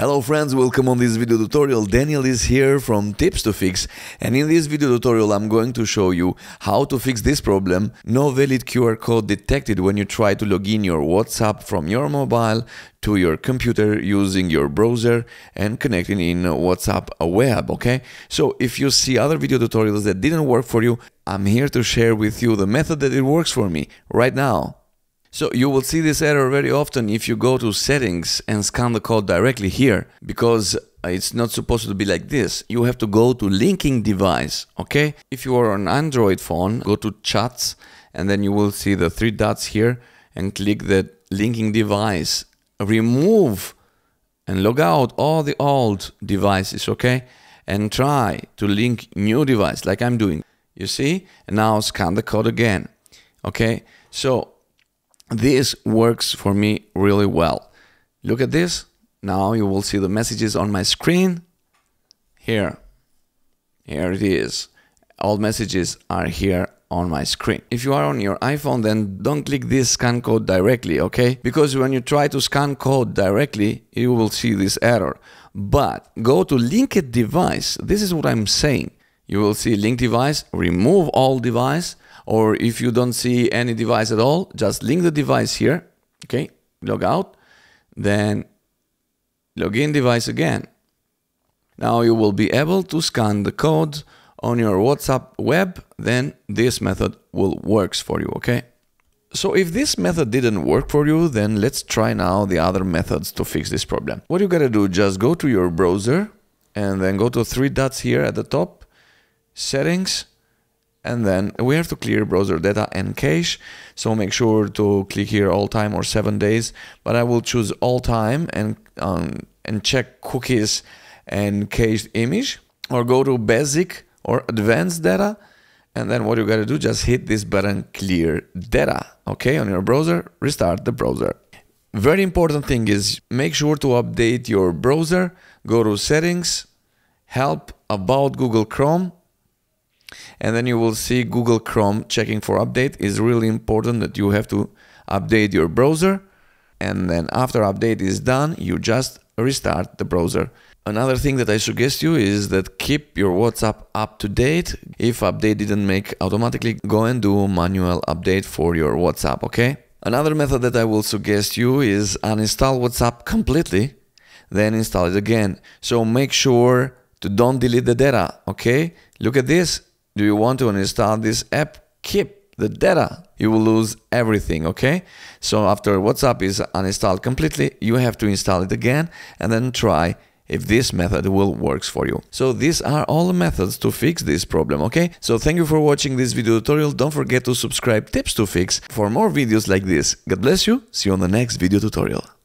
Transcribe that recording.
Hello friends, welcome on this video tutorial. Daniel is here from Tips 2 Fix and in this video tutorial I'm going to show you how to fix this problem. No valid QR code detected when you try to log in your WhatsApp from your mobile to your computer using your browser and connecting in WhatsApp web, okay? So if you see other video tutorials that didn't work for you, I'm here to share with you the method that it works for me right now. So you will see this error very often if you go to settings and scan the code directly here because it's not supposed to be like this. You have to go to linking device, okay? If you are on Android phone, go to chats and then you will see the three dots here and click the linking device. Remove and log out all the old devices, okay? And try to link new device like I'm doing. You see? And now scan the code again. Okay? So this works for me really well. Look at this. Now you will see the messages on my screen. Here. Here it is. All messages are here on my screen. If you are on your iPhone, then don't click this scan code directly, okay? Because when you try to scan code directly, you will see this error. But go to linked device. This is what I'm saying. You will see link device, remove all device, or if you don't see any device at all, just link the device here, okay, log out, then log in device again. Now you will be able to scan the code on your WhatsApp web, then this method will works for you, okay? So if this method didn't work for you, then let's try now the other methods to fix this problem. What you gotta do, just go to your browser and then go to three dots here at the top, settings, and then we have to clear browser data and cache. So make sure to click here all time or seven days. But I will choose all time and um, and check cookies and cached image or go to basic or advanced data. And then what you gotta do just hit this button clear data okay on your browser restart the browser. Very important thing is make sure to update your browser go to settings help about Google Chrome and then you will see Google Chrome checking for update. Is really important that you have to update your browser. And then after update is done you just restart the browser. Another thing that I suggest you is that keep your WhatsApp up to date. If update didn't make automatically go and do manual update for your WhatsApp okay? Another method that I will suggest you is uninstall WhatsApp completely then install it again. So make sure to don't delete the data okay? Look at this do you want to uninstall this app? Keep the data. You will lose everything, okay? So after WhatsApp is uninstalled completely, you have to install it again and then try if this method will works for you. So these are all the methods to fix this problem, okay? So thank you for watching this video tutorial. Don't forget to subscribe Tips 2 Fix for more videos like this. God bless you. See you on the next video tutorial.